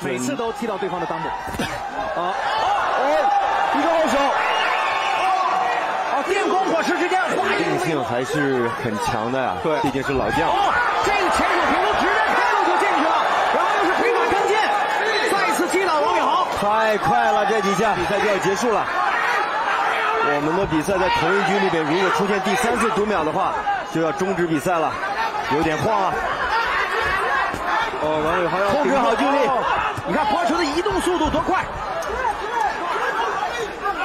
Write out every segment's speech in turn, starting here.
每次都踢到对方的裆部。啊，哦，一个后手。哦，电光火石之间，定性还是很强的呀。对，毕竟是老将。哦，这个前手平都直接开路就进去了，然后又是回法跟进，再次击倒王宇豪。太快了，这几下比赛就要结束了。我们的比赛在同一局里边，如果出现第三次读秒的话，就要终止比赛了，有点晃啊。哦，王宇豪要控制好距离，你看波球的移动速度多快。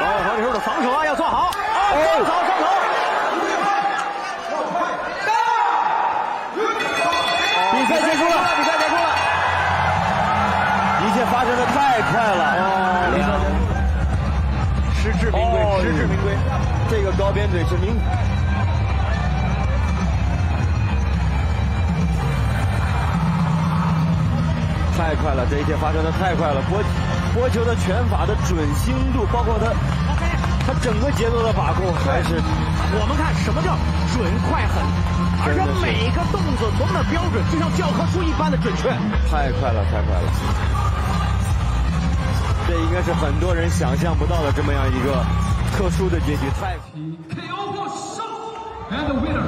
王宇豪这时候的防守啊要做好，哦，好上头。比赛结束了，比赛结束了，一切发生的太快了。哦，实至名归，实至名归。这个高边腿是名。太快了，这一切发生的太快了。波波球的拳法的准心度，包括他他整个节奏的把控，还是我们看什么叫准快狠，而且每一个动作多么的标准，就像教科书一般的准确。太快了，太快了！这应该是很多人想象不到的这么样一个特殊的结局。太。KO 过胜，and the winner.